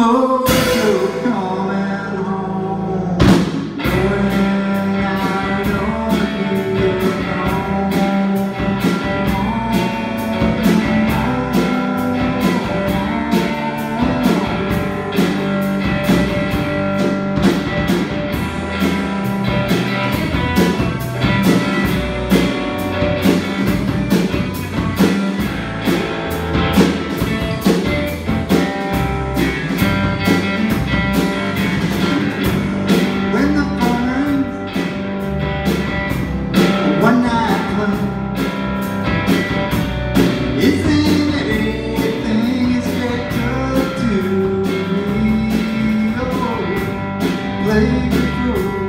irmão. baby you.